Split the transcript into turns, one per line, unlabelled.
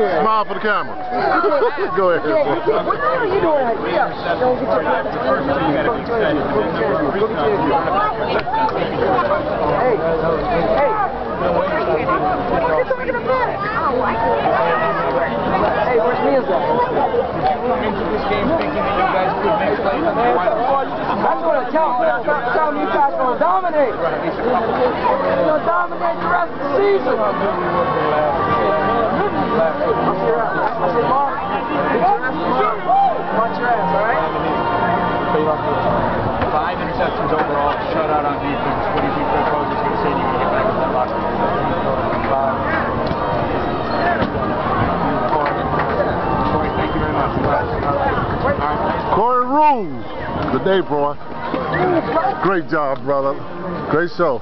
doing?
Smile for the camera. Go ahead.
Yeah, you. What the hell are you doing? Yeah. Don't get your hands. Go to the chair. Go to the chair. Go to the. Hey. Hey. Hey, where's Mia's at?
into this game thinking that you guys could make plays on the
That's what I tell them. Tell them you guys going to dominate. You're going to dominate the rest of the season.
Corey Rules. Good day, bro. Great job, brother. Great show.